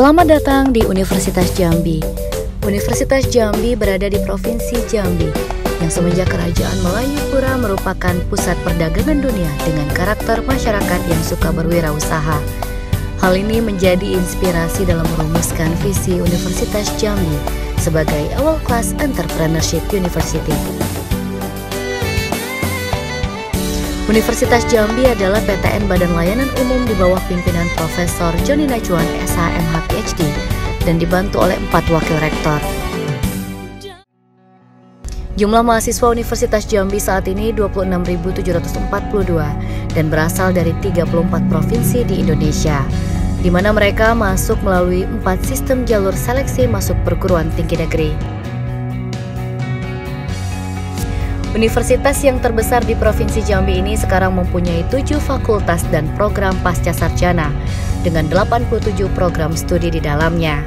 Selamat datang di Universitas Jambi. Universitas Jambi berada di Provinsi Jambi yang semenjak Kerajaan Melayu Pura merupakan pusat perdagangan dunia dengan karakter masyarakat yang suka berwirausaha. Hal ini menjadi inspirasi dalam merumuskan visi Universitas Jambi sebagai awal kelas entrepreneurship university. Universitas Jambi adalah PTN Badan Layanan Umum di bawah pimpinan Profesor Joni Najwan SHMH PhD dan dibantu oleh empat wakil rektor. Jumlah mahasiswa Universitas Jambi saat ini 26.742 dan berasal dari 34 provinsi di Indonesia, di mana mereka masuk melalui empat sistem jalur seleksi masuk perguruan tinggi negeri. Universitas yang terbesar di Provinsi Jambi ini sekarang mempunyai tujuh fakultas dan program pasca sarjana dengan 87 program studi di dalamnya.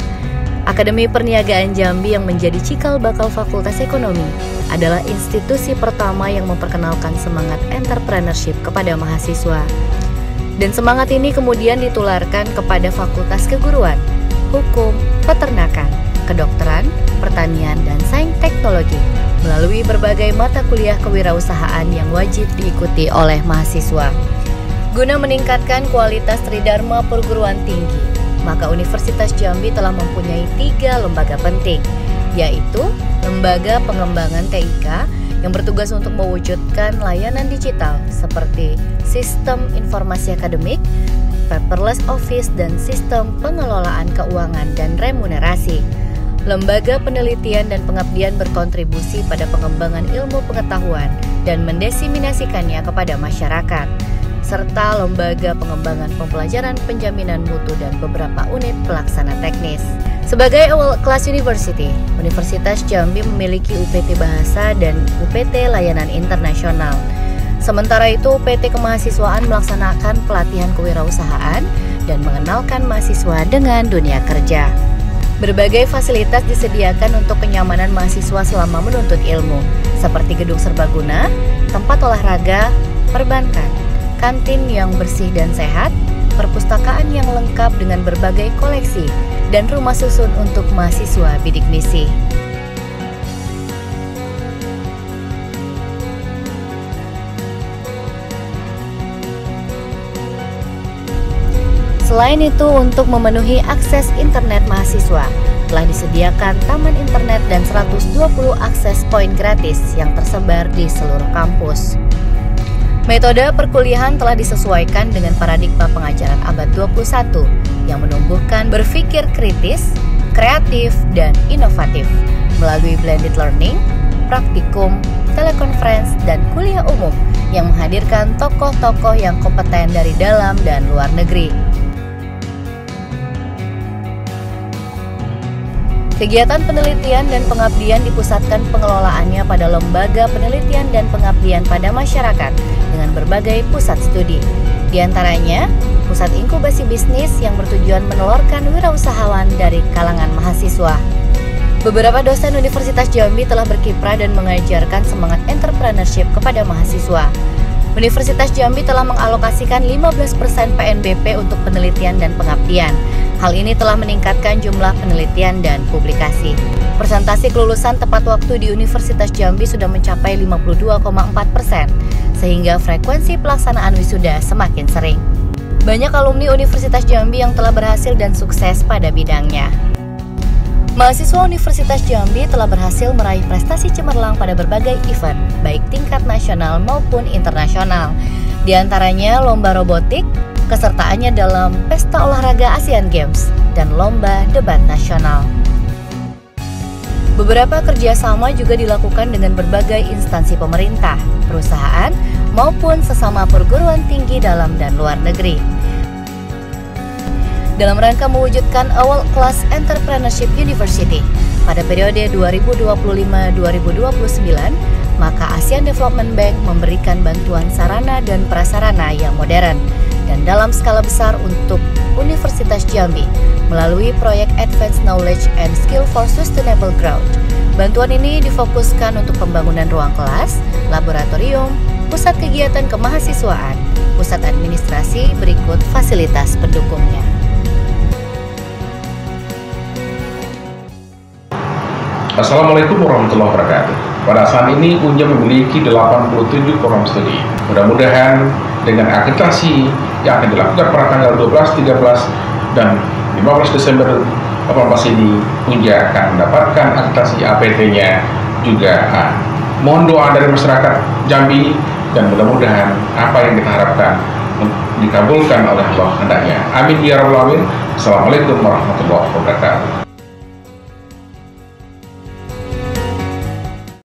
Akademi Perniagaan Jambi yang menjadi cikal bakal Fakultas Ekonomi adalah institusi pertama yang memperkenalkan semangat entrepreneurship kepada mahasiswa. Dan semangat ini kemudian ditularkan kepada Fakultas Keguruan, Hukum, Peternakan, Kedokteran, Pertanian, dan Sains Teknologi melalui berbagai mata kuliah kewirausahaan yang wajib diikuti oleh mahasiswa. Guna meningkatkan kualitas tridharma perguruan tinggi, maka Universitas Jambi telah mempunyai tiga lembaga penting, yaitu Lembaga Pengembangan TIK yang bertugas untuk mewujudkan layanan digital seperti sistem informasi akademik, paperless office, dan sistem pengelolaan keuangan dan remunerasi lembaga penelitian dan pengabdian berkontribusi pada pengembangan ilmu pengetahuan dan mendesiminasikannya kepada masyarakat, serta lembaga pengembangan pembelajaran penjaminan mutu dan beberapa unit pelaksana teknis. Sebagai awal kelas university, Universitas Jambi memiliki UPT Bahasa dan UPT Layanan Internasional. Sementara itu, UPT Kemahasiswaan melaksanakan pelatihan kewirausahaan dan mengenalkan mahasiswa dengan dunia kerja. Berbagai fasilitas disediakan untuk kenyamanan mahasiswa selama menuntut ilmu, seperti gedung serbaguna, tempat olahraga, perbankan, kantin yang bersih dan sehat, perpustakaan yang lengkap dengan berbagai koleksi, dan rumah susun untuk mahasiswa bidik misi. Selain itu, untuk memenuhi akses internet mahasiswa, telah disediakan taman internet dan 120 akses poin gratis yang tersebar di seluruh kampus. Metode perkuliahan telah disesuaikan dengan paradigma pengajaran abad 21 yang menumbuhkan berpikir kritis, kreatif, dan inovatif melalui blended learning, praktikum, telekonferensi, dan kuliah umum yang menghadirkan tokoh-tokoh yang kompeten dari dalam dan luar negeri. Kegiatan penelitian dan pengabdian dipusatkan pengelolaannya pada Lembaga Penelitian dan Pengabdian pada Masyarakat dengan berbagai pusat studi. Di antaranya, Pusat Inkubasi Bisnis yang bertujuan menelurkan wirausahawan dari kalangan mahasiswa. Beberapa dosen Universitas Jambi telah berkiprah dan mengajarkan semangat entrepreneurship kepada mahasiswa. Universitas Jambi telah mengalokasikan 15% PNBP untuk penelitian dan pengabdian. Hal ini telah meningkatkan jumlah penelitian dan publikasi. Persentase kelulusan tepat waktu di Universitas Jambi sudah mencapai 52,4 persen, sehingga frekuensi pelaksanaan wisuda semakin sering. Banyak alumni Universitas Jambi yang telah berhasil dan sukses pada bidangnya. Mahasiswa Universitas Jambi telah berhasil meraih prestasi cemerlang pada berbagai event, baik tingkat nasional maupun internasional. Di antaranya lomba robotik, kesertaannya dalam Pesta Olahraga Asian Games dan Lomba Debat Nasional. Beberapa kerjasama juga dilakukan dengan berbagai instansi pemerintah, perusahaan, maupun sesama perguruan tinggi dalam dan luar negeri. Dalam rangka mewujudkan awal Class Entrepreneurship University pada periode 2025-2029, maka ASEAN Development Bank memberikan bantuan sarana dan prasarana yang modern dan dalam skala besar untuk Universitas Jambi melalui proyek Advanced Knowledge and Skill for Sustainable Growth. Bantuan ini difokuskan untuk pembangunan ruang kelas, laboratorium, pusat kegiatan kemahasiswaan, pusat administrasi berikut fasilitas pendukungnya. Assalamualaikum warahmatullahi wabarakatuh. Pada saat ini Unja memiliki 87 program studi. Mudah-mudahan dengan akreditasi yang akan dilakukan pada tanggal 12, 13, dan 15 Desember 18 ini Unja akan mendapatkan akreditasi APT-nya juga A. Mohon doa dari masyarakat Jambi dan mudah-mudahan apa yang kita harapkan dikabulkan oleh Allah hendaknya. Amin ya rabbal alamin. Assalamualaikum warahmatullahi wabarakatuh.